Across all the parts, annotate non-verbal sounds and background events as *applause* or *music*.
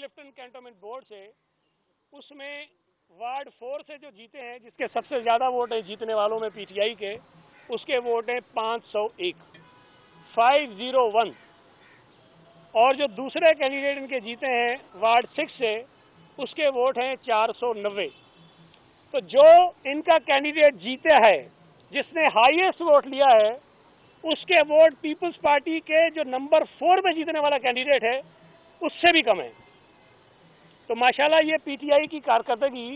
Clifton cantonment board से, उसमें ward four से जो जीते हैं, जिसके सबसे ज़्यादा वोट है जीतने वालों में पीटीआई के, उसके वोट हैं 501 501 और जो दूसरे कैंडिडेट इनके जीते हैं वार्ड सिक्स से, उसके वोट हैं चार सौ नब्बे। तो जो इनका कैंडिडेट जीते है, जिसने हाईएस्ट वोट लिया है, उसके वोट पीपल्स पार्टी के जो नंबर फोर में जीतने वाला कैंडिडेट है, उससे भी कम है। तो माशाल्लाह ये पीटीआई की कारकर्दगी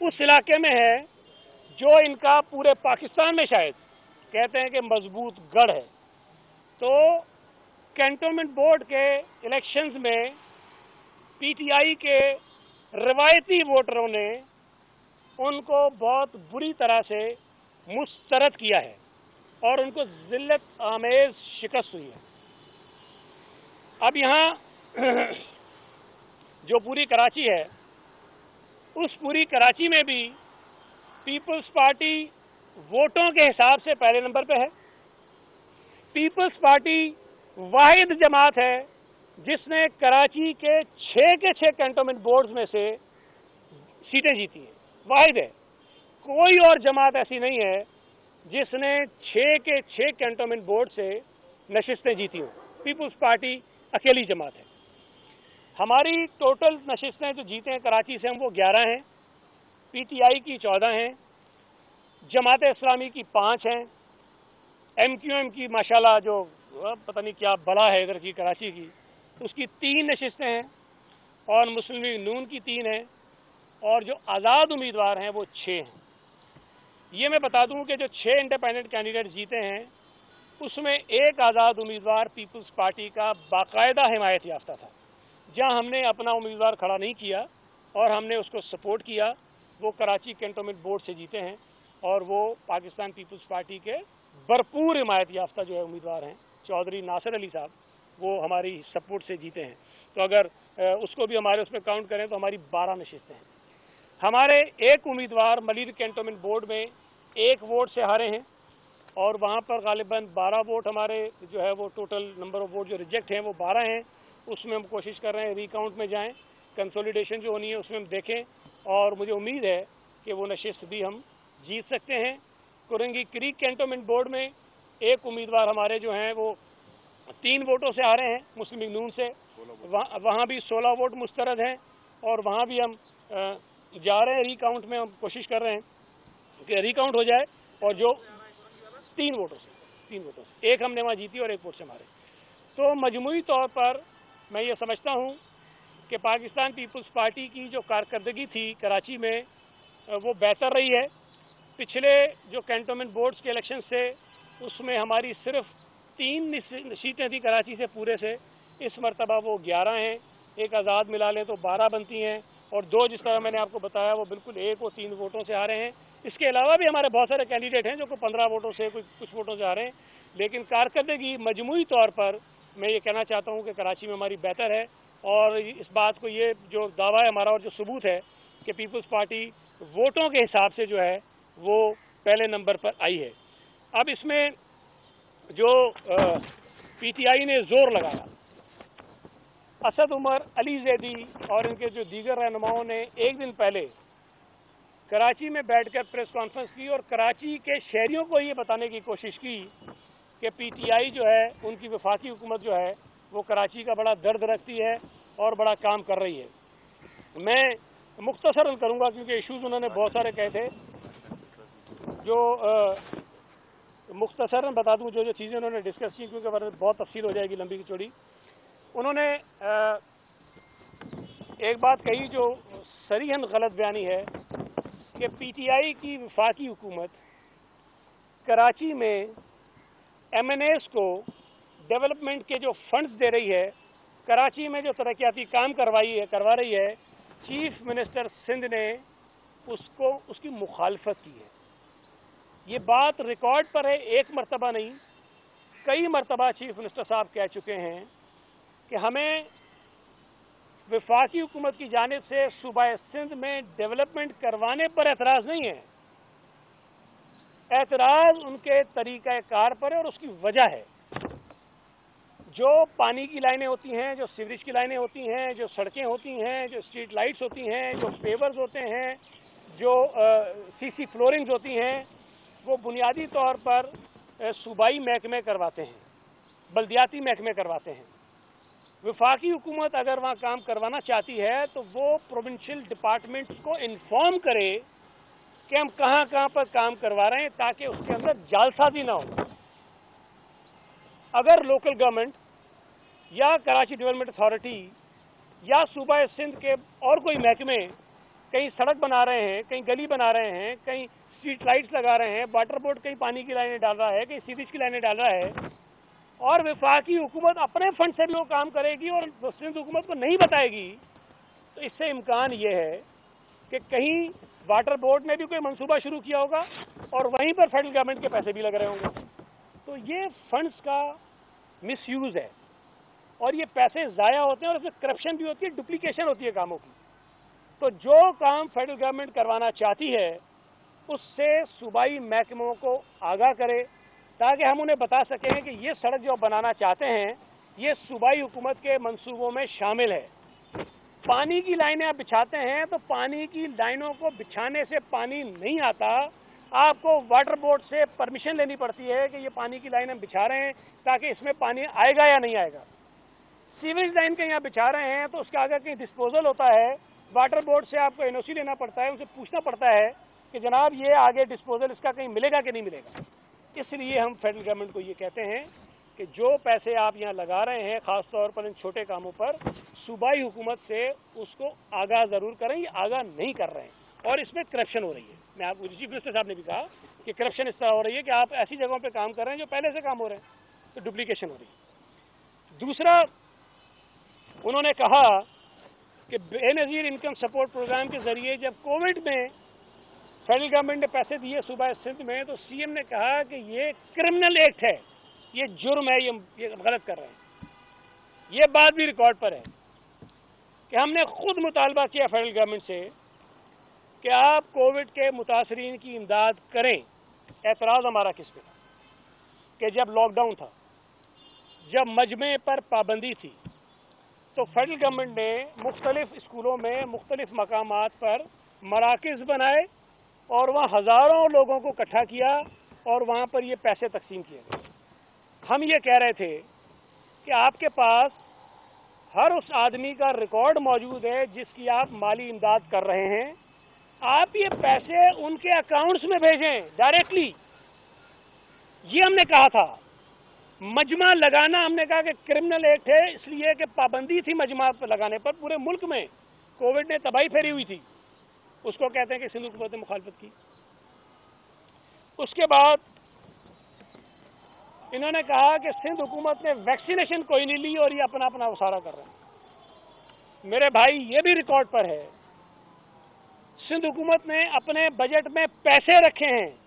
उस इलाके में है जो इनका पूरे पाकिस्तान में शायद कहते हैं कि मज़बूत गढ़ है। तो कैंटोनमेंट बोर्ड के इलेक्शंस में पीटीआई के रवायती वोटरों ने उनको बहुत बुरी तरह से मुस्तरद किया है और उनको जिल्लत आमेज शिकस्त हुई है। अब यहाँ *clears throat* जो पूरी कराची है, उस पूरी कराची में भी पीपल्स पार्टी वोटों के हिसाब से पहले नंबर पे है। पीपल्स पार्टी वाहिद जमात है, जिसने कराची के छः के छः कैंटोनमेंट बोर्ड्स में से सीटें जीती हैं। वाहिद है। कोई और जमात ऐसी नहीं है, जिसने छः के छः कैंटोनमेंट बोर्ड से नशस्तें जीती हों। पीपल्स पार्टी अकेली जमात है। हमारी टोटल नशस्तें जो जीते हैं कराची से, हम वो ग्यारह हैं। पीटीआई की चौदह हैं। जमात इस्लामी की पाँच हैं। एम क्यू एम की, माशाल्लाह, जो पता नहीं क्या बला है इधर की, कराची की, उसकी तीन नशस्तें हैं और मुस्लिम लीग नून की तीन हैं और जो आज़ाद उम्मीदवार हैं, वो छः हैं। ये मैं बता दूँ कि जो छः इंडिपेंडेंट कैंडिडेट जीते हैं, उसमें एक आज़ाद उम्मीदवार पीपल्स पार्टी का बाकायदा हिमायत याफ्ता था। जहाँ हमने अपना उम्मीदवार खड़ा नहीं किया और हमने उसको सपोर्ट किया, वो कराची कैंटोनमेंट बोर्ड से जीते हैं और वो पाकिस्तान पीपल्स पार्टी के भरपूर हिमायत याफ्ता जो है उम्मीदवार हैं। चौधरी नासिर अली साहब, वो हमारी सपोर्ट से जीते हैं। तो अगर उसको भी हमारे उसमें काउंट करें तो हमारी बारह नशस्तें हैं। हमारे एक उम्मीदवार मलिर कैंटोनमेंट बोर्ड में एक वोट से हारे हैं और वहाँ पर गालिबा बारह वोट हमारे जो है वो टोटल नंबर ऑफ़ वोट जो रिजेक्ट हैं वो बारह हैं। उसमें हम कोशिश कर रहे हैं रिकाउंट में जाएँ कंसोलिडेशन जो होनी है उसमें हम देखें और मुझे उम्मीद है कि वो नशस्त भी हम जीत सकते हैं। कुरंगी क्रीक कैंटोनमेंट बोर्ड में एक उम्मीदवार हमारे जो हैं वो तीन वोटों से आ रहे हैं मुस्लिम लीग नून से। वहाँ भी सोलह वोट मुस्तरद हैं और वहाँ भी हम जा रहे हैं रिकाउंट में हम कोशिश कर रहे हैं कि रिकाउंट हो जाए और जो तीन वोटों से तीन वोटों से। एक हमने वहाँ जीती और एक वोट से हमारे तो मजमू तौर पर मैं ये समझता हूँ कि पाकिस्तान पीपल्स पार्टी की जो कारकर्दगी थी कराची में वो बेहतर रही है। पिछले जो कैंटोनमेंट बोर्ड्स के इलेक्शन से उसमें हमारी सिर्फ़ तीन सीटें थी कराची से पूरे से। इस मरतबा वो ग्यारह हैं, एक आज़ाद मिला लें तो बारह बनती हैं, और दो जिस तरह मैंने आपको बताया, वो बिल्कुल एक और तीन वोटों से आ रहे हैं। इसके अलावा भी हमारे बहुत सारे कैंडिडेट हैं जो को पंद्रह वोटों से, कुछ कुछ वोटों से आ रहे हैं। लेकिन कारकर्दगी मजमू तौर पर मैं ये कहना चाहता हूँ कि कराची में हमारी बेहतर है और इस बात को ये जो दावा है हमारा और जो सबूत है कि पीपल्स पार्टी वोटों के हिसाब से जो है, वो पहले नंबर पर आई है। अब इसमें जो पीटीआई ने ज़ोर लगाया, असद उमर, अली जैदी और इनके जो दीगर रहनुमाओं ने एक दिन पहले कराची में बैठकर प्रेस कॉन्फ्रेंस की और कराची के शहरियों को ये बताने की कोशिश की कि पीटीआई जो है, उनकी वफाकी हुकूमत जो है, वो कराची का बड़ा दर्द रखती है और बड़ा काम कर रही है। मैं मुख्तसर करूँगा क्योंकि इशूज़ उन्होंने बहुत सारे कहे थे। जो मुख्तसर बता दूँ, जो जो चीज़ें उन्होंने डिस्कस की, क्योंकि बहुत तफसील हो जाएगी लंबी की चौड़ी। उन्होंने एक बात कही जो सरीहन गलत बयानी है कि पीटीआई की वफाकी हुकूमत कराची में एमएनएस को डेवलपमेंट के जो फंड्स दे रही है, कराची में जो तरक्याती काम करवाई है, करवा रही है चीफ मिनिस्टर सिंध ने उसको, उसकी मुखालफत की है। ये बात रिकॉर्ड पर है, एक मरतबा नहीं, कई मरतबा चीफ मिनिस्टर साहब कह चुके हैं कि हमें विफाकी हुकूमत की जानब से सूबा सिंध में डेवलपमेंट करवाने पर एतराज़ नहीं है। एतराज़ उनके तरीक़ाकार पर है और उसकी वजह है। जो पानी की लाइनें होती हैं, जो सीवरेज की लाइनें होती हैं, जो सड़कें होती हैं, जो स्ट्रीट लाइट्स होती हैं, जो पेवर्स होते हैं, जो सीसी फ्लोरिंग्स होती हैं, वो बुनियादी तौर पर सूबाई महकमे करवाते हैं, बल्दियाती महकमे करवाते हैं। विफाकी हुकूमत अगर वहाँ काम करवाना चाहती है तो वो प्रोविंशियल डिपार्टमेंट्स को इन्फॉर्म करे कि हम कहाँ कहाँ पर काम करवा रहे हैं ताकि उसके अंदर जालसाजी ना हो। अगर लोकल गवर्नमेंट या कराची डेवलपमेंट अथॉरिटी या सूबा सिंध के और कोई महकमे कहीं सड़क बना रहे हैं, कहीं गली बना रहे हैं, कहीं स्ट्रीट लाइट्स लगा रहे हैं वाटर बोर्ड कहीं पानी की लाइनें डाल रहा है, कहीं सीरीज़ की लाइनें डाल रहा है, और विफाकी हुकूमत अपने फंड से भी वो काम करेगी और सिंध हुकूमत को नहीं बताएगी तो इससे इम्कान ये है कि कहीं वाटर बोर्ड ने भी कोई मंसूबा शुरू किया होगा और वहीं पर फेडरल गवर्नमेंट के पैसे भी लग रहे होंगे। तो ये फंड्स का मिसयूज़ है और ये पैसे ज़ाया होते हैं और उसमें करप्शन भी होती है डुप्लीकेशन होती है कामों की। तो जो काम फेडरल गवर्नमेंट करवाना चाहती है, उससे सूबाई महकमों को आगाह करे ताकि हम उन्हें बता सकें कि ये सड़क जो बनाना चाहते हैं, ये सूबाई हुकूमत के मंसूबों में शामिल है। पानी की लाइनें आप बिछाते हैं तो पानी की लाइनों को बिछाने से पानी नहीं आता। आपको वाटर बोर्ड से परमिशन लेनी पड़ती है कि ये पानी की लाइन हम बिछा रहे हैं, ताकि इसमें पानी आएगा या नहीं आएगा। सीवेज लाइन कहीं आप बिछा रहे हैं तो उसके आगे कहीं डिस्पोजल होता है वाटर बोर्ड से आपको एनओसी लेना पड़ता है, उनसे पूछना पड़ता है कि जनाब ये आगे डिस्पोजल इसका कहीं मिलेगा कि नहीं मिलेगा। इसलिए हम फेडरल गवर्नमेंट को ये कहते हैं कि जो पैसे आप यहाँ लगा रहे हैं, खासतौर पर इन छोटे कामों पर, सूबाई हुकूमत से उसको आगाह ज़रूर करें, ये आगाह नहीं कर रहे हैं। और इसमें करप्शन हो रही है। मैं आपको चीफ मिनिस्टर साहब ने भी कहा कि करप्शन इस तरह हो रही है कि आप ऐसी जगहों पर काम कर रहे हैं जो पहले से काम हो रहे हैं तो डुप्लीकेशन हो रही है। दूसरा, उन्होंने कहा कि बेनज़ीर इनकम सपोर्ट प्रोग्राम के ज़रिए जब कोविड में फेडरल गवर्नमेंट ने पैसे दिए सुबह सिंध में तो सीएम ने कहा कि ये क्रिमिनल एक्ट है। ये जुर्म है, ये ये गलत कर रहे हैं। ये बात भी रिकॉर्ड पर है कि हमने खुद मुतालबा किया फेडरल गवर्नमेंट से कि आप कोविड के मुतासरीन की इमदाद करें। एतराज़ हमारा किस पे था? कि जब लॉकडाउन था, जब मजमे पर पाबंदी थी तो फेडरल गवर्नमेंट ने मुख्तलिफ़ स्कूलों में मुख्तलिफ़ मकाम पर मराकज़ बनाए और वहाँ हज़ारों लोगों को इकट्ठा किया और वहाँ पर ये पैसे तकसीम किए गए। हम ये कह रहे थे कि आपके पास हर उस आदमी का रिकॉर्ड मौजूद है जिसकी आप माली इमदाद कर रहे हैं। आप ये पैसे उनके अकाउंट्स में भेजें डायरेक्टली ये हमने कहा था। मजमा लगाना, हमने कहा कि क्रिमिनल एक्ट है, इसलिए कि पाबंदी थी मजमा लगाने पर पूरे मुल्क में। कोविड ने तबाही फेरी हुई थी। उसको कहते हैं कि सिंधु हुकूमत ने मुखालफत की। उसके बाद इन्होंने कहा कि सिंध हुकूमत ने वैक्सीनेशन कोई नहीं ली और ये अपना अपना उसारा कर रहे हैं। मेरे भाई, ये भी रिकॉर्ड पर है। सिंध हुकूमत ने अपने बजट में पैसे रखे हैं।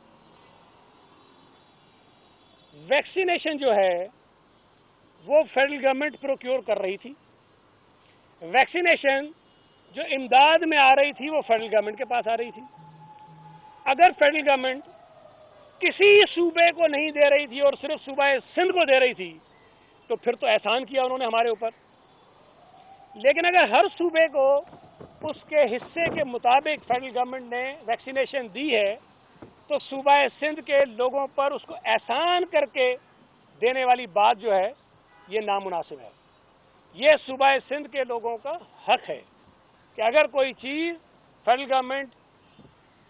वैक्सीनेशन जो है, वो फेडरल गवर्नमेंट प्रोक्योर कर रही थी। वैक्सीनेशन जो इमदाद में आ रही थी, वो फेडरल गवर्नमेंट के पास आ रही थी। अगर फेडरल गवर्नमेंट किसी सूबे को नहीं दे रही थी और सिर्फ़ सूबा सिंध को दे रही थी तो फिर तो एहसान किया उन्होंने हमारे ऊपर। लेकिन अगर हर सूबे को उसके हिस्से के मुताबिक फेडरल गवर्नमेंट ने वैक्सीनेशन दी है तो सूबा सिंध के लोगों पर उसको एहसान करके देने वाली बात जो है, ये नामुनासिब है। ये सूबा सिंध के लोगों का हक है कि अगर कोई चीज़ फेडरल गवर्नमेंट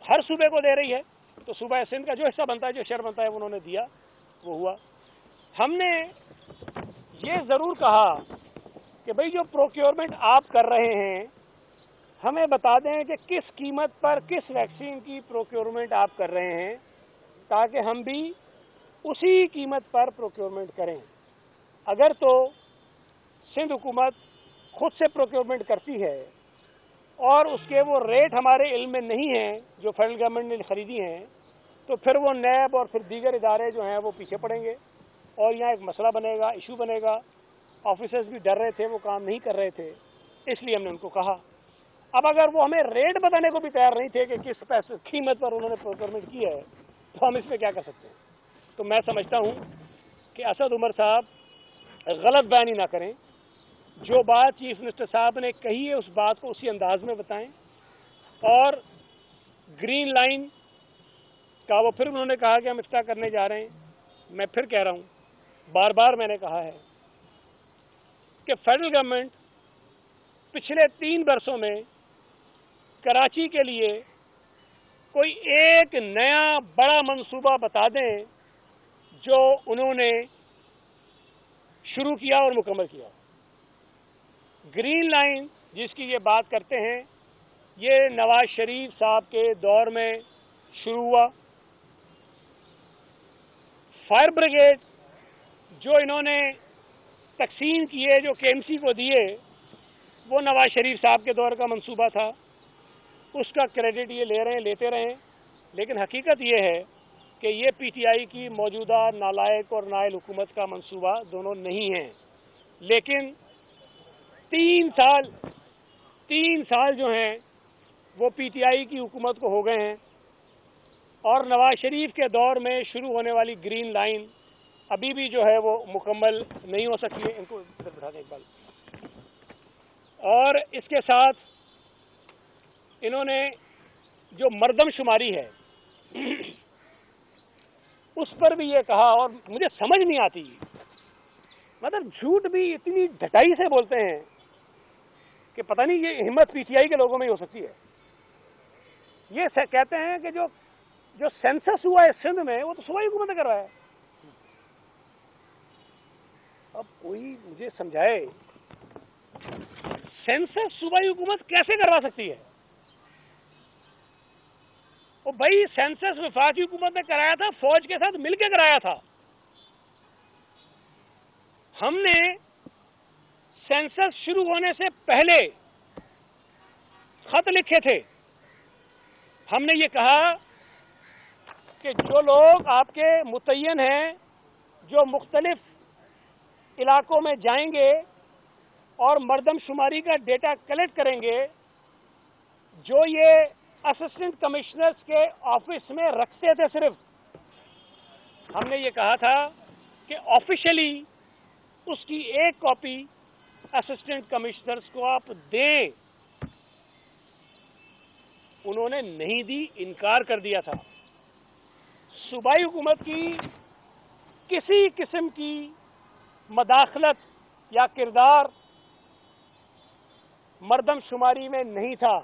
हर सूबे को दे रही है तो सूबा सिंध का जो हिस्सा बनता है, जो शहर बनता है, वो उन्होंने दिया, वो हुआ। हमने ये ज़रूर कहा कि भाई जो प्रोक्योरमेंट आप कर रहे हैं, हमें बता दें कि किस कीमत पर, किस वैक्सीन की प्रोक्योरमेंट आप कर रहे हैं, ताकि हम भी उसी कीमत पर प्रोक्योरमेंट करें। अगर तो सिंध हुकूमत खुद से प्रोक्योरमेंट करती है और उसके वो रेट हमारे इल्म में नहीं हैं, जो फेडरल गवर्नमेंट ने खरीदी हैं तो फिर वो नैब और फिर दीगर इदारे जो हैं वो पीछे पड़ेंगे। और यहाँ एक मसला बनेगा इशू बनेगा। ऑफिसर्स भी डर रहे थे, वो काम नहीं कर रहे थे, इसलिए हमने उनको कहा। अब अगर वो हमें रेट बताने को भी तैयार नहीं थे कि किस पैसे, कीमत पर उन्होंने प्रोक्योरमेंट किया है तो हम इसमें क्या कर सकते हैं? तो मैं समझता हूँ कि असद उमर साहब गलत बयानी ना करें। जो बात चीफ मिनिस्टर साहब ने कही है, उस बात को उसी अंदाज में बताएँ। और ग्रीन लाइन का वो फिर उन्होंने कहा कि हम इफ्ता करने जा रहे हैं। मैं फिर कह रहा हूँ बार बार मैंने कहा है कि फेडरल गवर्नमेंट पिछले तीन वर्षों में कराची के लिए कोई एक नया बड़ा मंसूबा बता दें, जो उन्होंने शुरू किया और मुकम्मल किया। ग्रीन लाइन जिसकी ये बात करते हैं, ये नवाज़ शरीफ साहब के दौर में शुरू हुआ। फायर ब्रिगेड जो इन्होंने तकसीम किए, जो केएमसी को दिए, वो नवाज़ शरीफ साहब के दौर का मंसूबा था। उसका क्रेडिट ये ले रहे हैं लेते रहे। लेकिन हकीकत ये है कि ये पीटीआई की मौजूदा नालायक और नायल हुकूमत का मंसूबा दोनों नहीं है। लेकिन तीन साल तीन साल जो हैं, वो पीटीआई की हुकूमत को हो गए हैं। और नवाज़ शरीफ के दौर में शुरू होने वाली ग्रीन लाइन अभी भी जो है वो मुकम्मल नहीं हो सकी है। इनको बिठा दें एक बार। और इसके साथ इन्होंने जो मर्दमशुमारी है, उस पर भी ये कहा और मुझे समझ नहीं आती। मतलब झूठ भी इतनी ढटाई से बोलते हैं। कि पता नहीं ये हिम्मत पीटीआई के लोगों में ही हो सकती है। ये कहते हैं कि जो जो सेंसस हुआ है सिंध में, वो तो सूबाई हुकूमत ने करवाया अब कोई मुझे समझाए, सेंसस सूबाई हुकूमत कैसे करवा सकती है? वो भाई, सेंसस विफाकी हुकूमत ने कराया था, फौज के साथ मिलकर कराया था। हमने सेंसस शुरू होने से पहले खत लिखे थे। हमने ये कहा कि जो लोग आपके मुतन हैं, जो मुख्तलिफ़ इलाकों में जाएँगे और मरदमशुमारी का डेटा कलेक्ट करेंगे, जो ये असिस्टेंट कमिश्नर्स के ऑफ़िस में रखते थे सिर्फ़, हमने ये कहा था कि ऑफिशियली उसकी एक कॉपी असिस्टेंट कमिश्नर्स को आप दें। उन्होंने नहीं दी, इनकार कर दिया था। सूबाई हुकूमत की किसी किस्म की मदाखलत या किरदार मरदमशुमारी में नहीं था।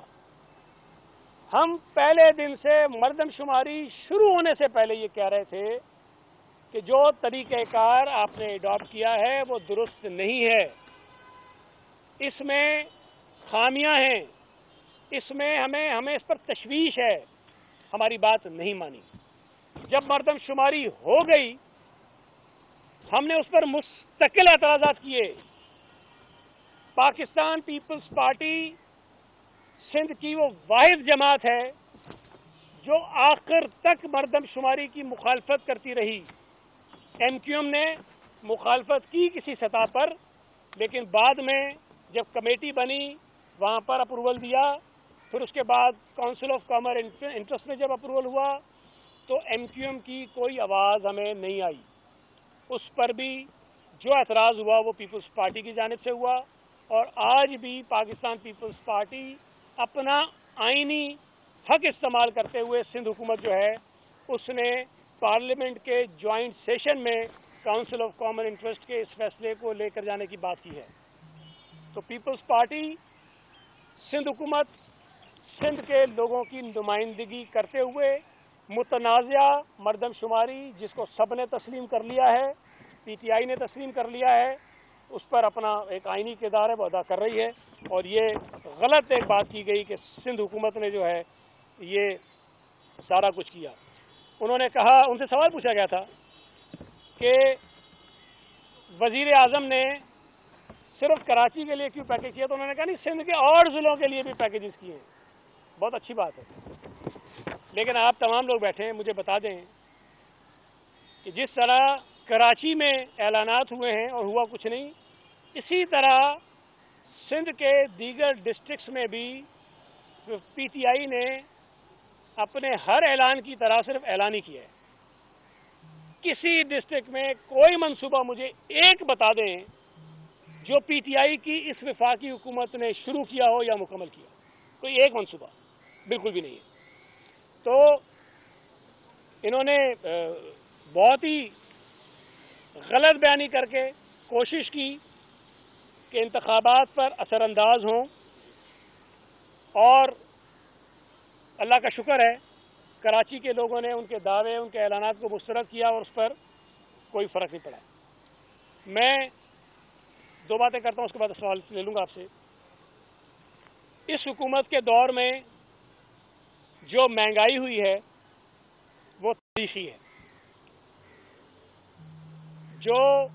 हम पहले दिन से मरदमशुमारी शुरू होने से पहले ये कह रहे थे कि जो तरीक़ेकार आपने अडॉप्ट किया है, वो दुरुस्त नहीं है। इसमें खामियाँ हैं। इसमें हमें हमें इस पर तशवीश है। हमारी बात नहीं मानी। जब मरदमशुमारी हो गई, हमने उस पर मुस्तकिल एतराज़ा किए। पाकिस्तान पीपल्स पार्टी सिंध की वो वाहिद जमात है, जो आखिर तक मरदमशुमारी की मुखालफत करती रही। एम क्यू एम ने मुखालफत की किसी सतह पर, लेकिन बाद में जब कमेटी बनी, वहाँ पर अप्रूवल दिया, फिर उसके बाद काउंसिल ऑफ़ कॉमर इंटरेस्ट में जब अप्रूवल हुआ तो एम क्यू एम की कोई आवाज़ हमें नहीं आई। उस पर भी जो एतराज़ हुआ, वो पीपल्स पार्टी की जानब से हुआ, और आज भी पाकिस्तान पीपल्स पार्टी अपना आइनी हक इस्तेमाल करते हुए सिंध हुकूमत जो है, उसने पार्लियामेंट के ज्वाइंट सेशन में काउंसिल ऑफ़ कॉमन इंटरेस्ट के इस फैसले को लेकर जाने की बात की है। तो पीपल्स पार्टी सिंध हुकूमत सिंध के लोगों की नुमाइंदगी करते हुए मुतनाज़ मरदमशुमारी जिसको सबने तस्लीम कर लिया है, पीटीआई ने तस्लीम कर लिया है, उस पर अपना एक आइनी किरदार है, वो अदा कर रही है। और ये गलत एक बात की गई कि सिंध हुकूमत ने जो है, ये सारा कुछ किया। उन्होंने कहा, उनसे सवाल पूछा गया था कि वज़ीर आज़म ने सिर्फ़ कराची के लिए क्यों पैकेज किया? तो उन्होंने कहा, नहीं, सिंध के और ज़िलों के लिए भी पैकेजेस किए हैं। बहुत अच्छी बात है। लेकिन आप तमाम लोग बैठे हैं, मुझे बता दें कि जिस तरह कराची में ऐलानात हुए हैं और हुआ कुछ नहीं, इसी तरह सिंध के दीगर डिस्ट्रिक्ट्स में भी पीटीआई ने अपने हर ऐलान की तरह सिर्फ़ ऐलान ही किया है। किसी डिस्ट्रिक्ट में कोई मंसूबा मुझे एक बता दें जो पीटीआई की इस विफाकी हुकूमत ने शुरू किया हो या मुकम्मल किया कोई एक मंसूबा बिल्कुल भी नहीं है। तो इन्होंने बहुत ही गलत बयानी करके कोशिश की कि इंतबात पर असरअंदाज हों और अल्लाह का शुक्र है, कराची के लोगों ने उनके दावे, उनके ऐलान को मुस्तरद किया और उस पर कोई फ़र्क नहीं पड़ा। मैं दो बातें करता हूँ, उसके बाद सवाल ले लूँगा आपसे। इस हुकूमत के दौर में जो महँगाई हुई है, वो तारीखी है। जो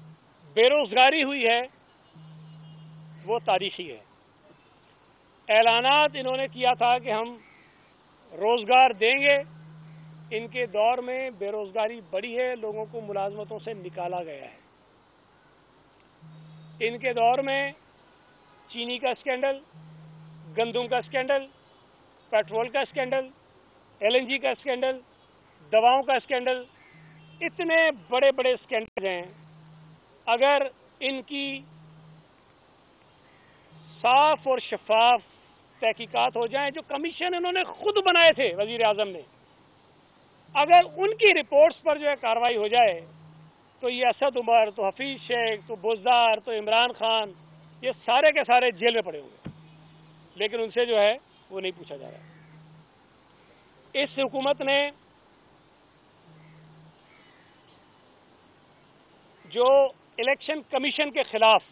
बेरोज़गारी हुई है, वो तारीखी है। ऐलानात इन्होंने किया था कि हम रोज़गार देंगे। इनके दौर में बेरोज़गारी बढ़ी है, लोगों को मुलाजमतों से निकाला गया है। इनके दौर में चीनी का स्कैंडल, गंदुम का स्कैंडल, पेट्रोल का स्कैंडल, एलएनजी का स्कैंडल, दवाओं का स्कैंडल, इतने बड़े बड़े स्कैंडल हैं। अगर इनकी साफ़ और शफाफ तहकीकात हो जाए, जो कमीशन इन्होंने खुद बनाए थे वज़ीर आज़म ने, अगर उनकी रिपोर्ट्स पर जो है कार्रवाई हो जाए तो ये असद उमर तो हफीज शेख तो बुजदार तो इमरान खान, ये सारे के सारे जेल में पड़े हुए लेकिन उनसे जो है, वो नहीं पूछा जा रहा इस हुकूमत ने जो इलेक्शन कमीशन के खिलाफ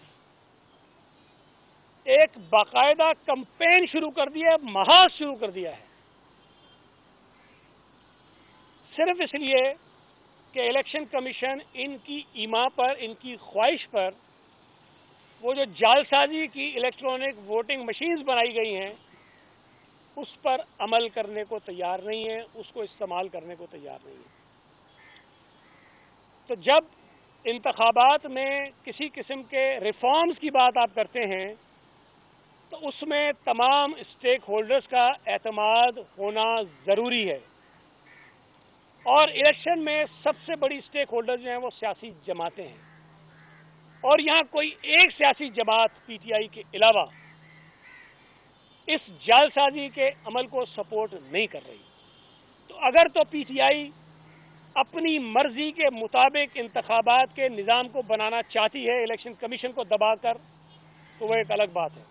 एक बाकायदा कंपेन शुरू कर दिया है महाज शुरू कर दिया है, सिर्फ़ इसलिए कि इलेक्शन कमीशन इनकी ईमा पर, इनकी ख्वाहिश पर, वो जो जालसाजी की इलेक्ट्रॉनिक वोटिंग मशीन्स बनाई गई हैं, उस पर अमल करने को तैयार नहीं है, उसको इस्तेमाल करने को तैयार नहीं है। तो जब इंतबात में किसी किस्म के रिफॉर्म्स की बात आप करते हैं तो उसमें तमाम स्टेक होल्डर्स का एतमाद होना ज़रूरी है। और इलेक्शन में सबसे बड़ी स्टेक होल्डर जो हैं वो सियासी जमातें हैं। और यहाँ कोई एक सियासी जमात पीटीआई के अलावा इस जालसाजी के अमल को सपोर्ट नहीं कर रही। तो अगर तो पीटीआई अपनी मर्ज़ी के मुताबिक इंतबात के निज़ाम को बनाना चाहती है, इलेक्शन कमीशन को दबाकर तो वह एक अलग बात है।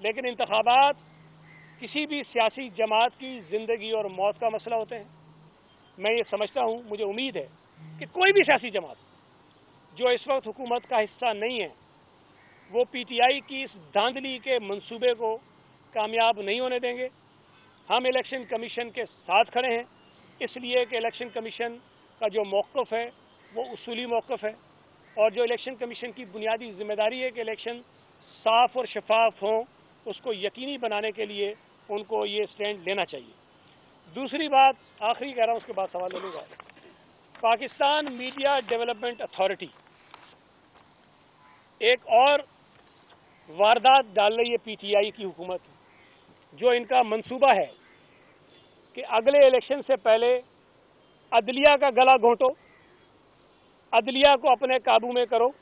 लेकिन इंतबात किसी भी सियासी जमात की ज़िंदगी और मौत का मसला होते हैं। मैं ये समझता हूँ, मुझे उम्मीद है कि कोई भी सियासी जमात जो इस वक्त हुकूमत का हिस्सा नहीं है, वो पीटीआई की इस धांधली के मंसूबे को कामयाब नहीं होने देंगे। हम इलेक्शन कमीशन के साथ खड़े हैं, इसलिए कि इलेक्शन कमीशन का जो मौक़ है, वो उसूली मौक़ है, और जो इलेक्शन कमीशन की बुनियादी ज़िम्मेदारी है कि इलेक्शन साफ़ और शफाफ हों, उसको यकीनी बनाने के लिए उनको ये स्टैंड लेना चाहिए। दूसरी बात, आखिरी कह रहा हूँ, उसके बाद सवाल ले लूँगा पाकिस्तान मीडिया डेवलपमेंट अथॉरिटी, एक और वारदात डाल रही है पीटीआई की हुकूमत। जो इनका मंसूबा है कि अगले इलेक्शन से पहले अदलिया का गला घोंटो, अदलिया को अपने काबू में करो।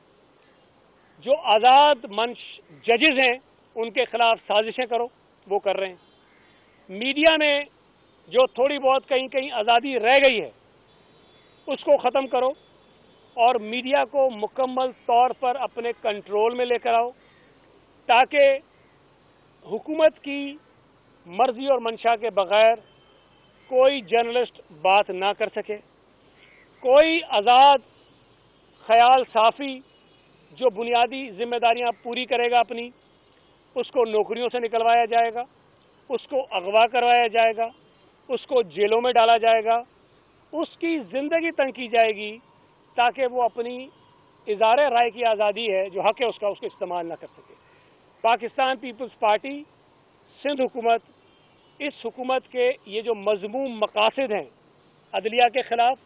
जो आज़ाद मंच जजेस हैं, उनके खिलाफ साजिशें करो, वो कर रहे हैं। मीडिया में जो थोड़ी बहुत कहीं कहीं आज़ादी रह गई है, उसको ख़त्म करो और मीडिया को मुकम्मल तौर पर अपने कंट्रोल में लेकर आओ ताकि हुकूमत की मर्ज़ी और मंशा के बगैर कोई जर्नलिस्ट बात ना कर सके, कोई आज़ाद ख्याल साफ़ी जो बुनियादी जिम्मेदारियाँ पूरी करेगा अपनी, उसको नौकरियों से निकलवाया जाएगा, उसको अगवा करवाया जाएगा। उसको जेलों में डाला जाएगा, उसकी ज़िंदगी तंग की जाएगी, ताकि वो अपनी इजार राय की आज़ादी है, जो हक है उसका, उसको इस्तेमाल ना कर सके। पाकिस्तान पीपल्स पार्टी, सिंध हुकूमत, इस हुकूमत के ये जो मजमूम मकासद हैं, अदलिया के ख़िलाफ़,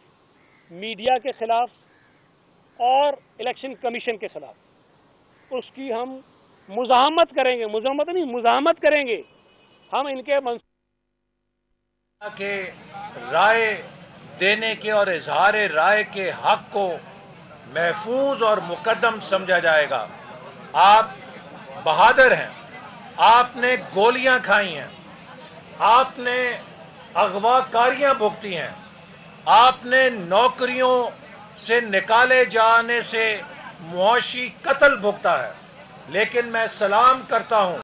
मीडिया के ख़िलाफ़, और इलेक्शन कमीशन के ख़िलाफ़, उसकी हम मुजामत करेंगे मुजामत नहीं मुजामत करेंगे। हम इनके के राय देने के और इजहार राय के हक को महफूज और मुकदम समझा जाएगा। आप बहादुर हैं। आपने गोलियाँ खाई हैं। आपने अगवाकारियाँ भुगती हैं। आपने नौकरियों से निकाले जाने से मुआशी कत्ल भुगता है। लेकिन मैं सलाम करता हूँ।